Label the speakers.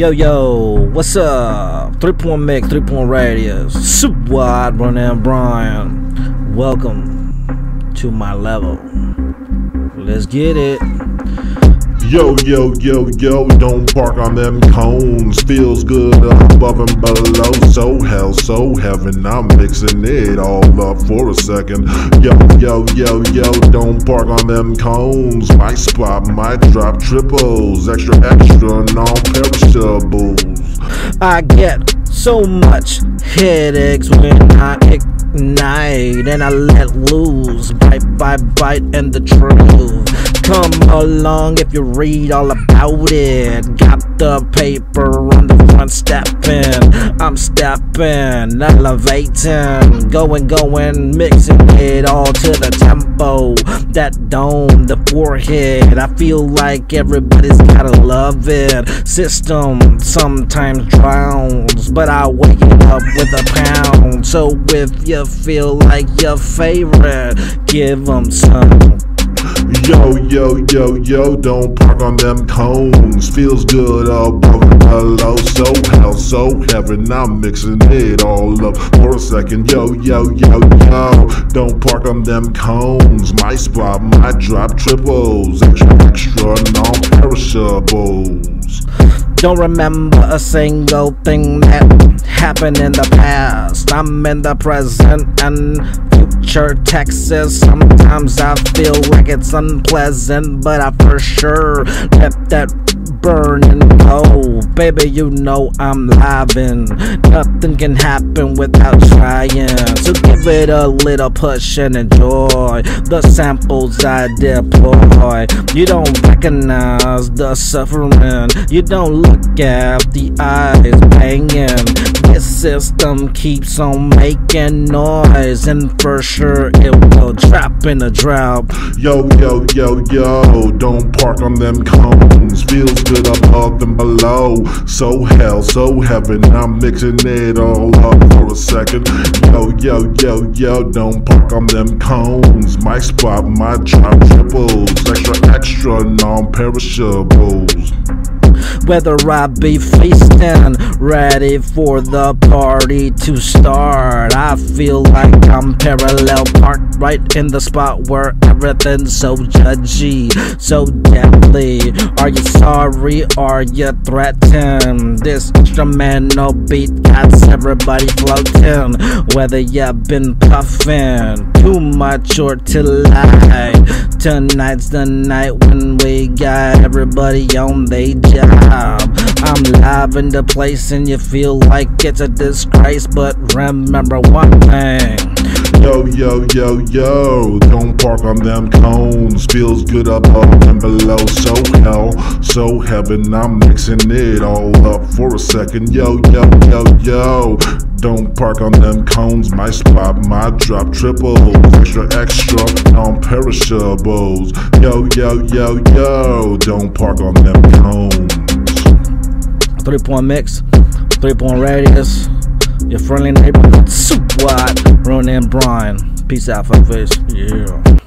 Speaker 1: Yo, yo, what's up? Three point mix, three point radius. Super wide, Ronan Brian. Welcome to my level. Let's get it.
Speaker 2: Yo, yo, yo, yo, don't park on them cones. Feels good above and below. So hell, so heaven. I'm mixing it all up for a second. Yo, yo, yo, yo, don't park on them cones. My spot might drop triples. Extra, extra, non perishables.
Speaker 1: I get so much headaches when I ignite and I let loose. Bite by bite and the truth. Come along if you read all about it. Got the paper on the front stepping. I'm stepping, elevating, going, going, mixing it all to the tempo. That dome, the forehead. I feel like everybody's gotta love it. System sometimes drowns, but I wake it up with a pound. So if you feel like your favorite, give them some.
Speaker 2: Yo, yo, yo, yo, don't park on them cones. Feels good above and below. So hell, so heaven. I'm mixing it all up for a second. Yo, yo, yo, yo, don't park on them cones. My spot might drop triples. Extra, extra, non perishables.
Speaker 1: Don't remember a single thing that happened in the past. I'm in the present and future Texas. Sometimes I feel like it's unpleasant, but I for sure left that burn and go. Baby, you know I'm livin'. Nothing can happen without trying. So give it a little push and enjoy the samples I deploy. You don't recognize the suffering. You don't look at the eyes banging. This system keeps on making noise, and for sure it will drop in a drought.
Speaker 2: Yo, yo, yo, yo, don't park on them cones. Feels good above and below. So hell, so heaven. I'm mixing it all up for a second. Yo, yo, yo, yo, don't park on them cones. My spot, my drop triples. Extra, extra, non perishables.
Speaker 1: Whether I be feasting, ready for the party to start. I feel like I'm parallel parked right in the spot where everything's so judgy, so deadly. Are you sorry? Are you threatened? This instrumental beat got everybody floating. Whether you've been puffing too much or too light. Tonight's the night when we got everybody on their job. I'm live in the place and you feel like it's a disgrace, but remember one thing.
Speaker 2: Yo, yo, yo, yo, don't park on them cones. Feels good above and below. So hell, so heaven. I'm mixing it all up for a second. Yo, yo, yo, yo, don't park on them cones. My spot, my drop triples. Extra, extra, non perishables. Yo, yo, yo, yo, don't park on them cones.
Speaker 1: Three point mix, three point radius. Your friendly neighborhood super wide. Ronan Brian. Peace out, fuckface. Yeah.